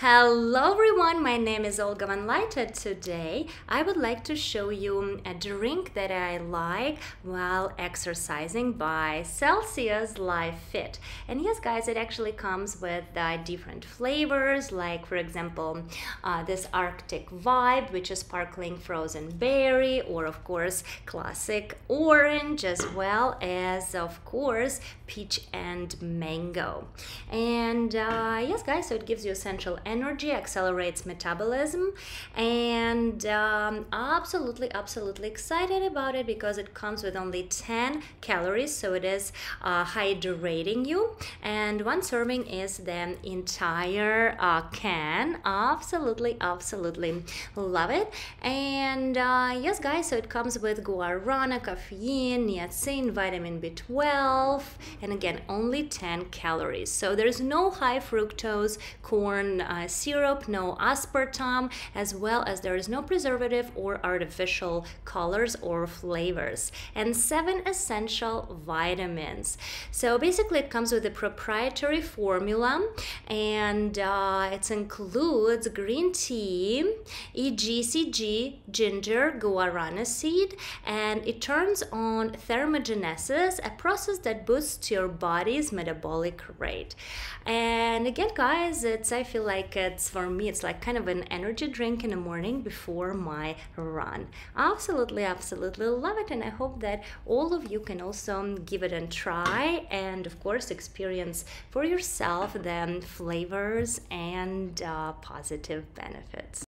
Hello everyone, my name is Olga Von Light. Today I would like to show you a drink that I like while exercising by Celsius Live Fit. And yes guys, it actually comes with uh, different flavors like for example uh, this Arctic Vibe which is sparkling frozen berry or of course classic orange as well as of course peach and mango. And uh, yes guys, so it gives you essential energy, accelerates metabolism, and um, absolutely, absolutely excited about it because it comes with only 10 calories, so it is uh, hydrating you. And one serving is the entire uh, can. Absolutely, absolutely love it. And uh, yes, guys, so it comes with guarana, caffeine, niacin, vitamin B12, and again, only 10 calories. So there's no high fructose corn uh, syrup, no aspartame, as well as there is no preservative or artificial colors or flavors, and seven essential vitamins. So basically, it comes with a proprietary formula, and uh, it includes green tea, EGCG, ginger, guarana seed, and it turns on thermogenesis, a process that boosts your body's metabolic rate. And again, guys, it's I feel like it's for me, it's like kind of an energy drink in the morning before my run. Absolutely, absolutely love it. And I hope that all of you can also give it a try and, of course, experience for yourself the flavors and uh, positive benefits.